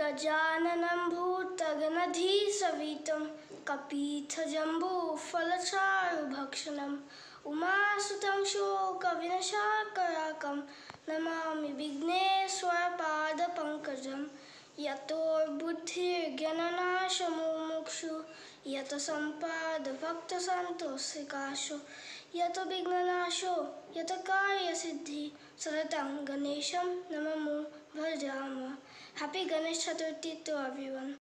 गजाननं भूतगणधीसवितं कपीथजम्बूफलचारुभक्षणम् उमासुतं शोकविनशाकराकं नमामि विघ्नेश्वरपादपङ्कजं यतो बुद्धिर्ज्ञाननाशमुमुक्षु, यत सम्पादभक्तसन्तोषिकाशो, यत विघ्ननाशो, यत कार्यसिद्धि सततं गणेशं नममो भजामः। Happy Ganesh Chaturthi to everyone.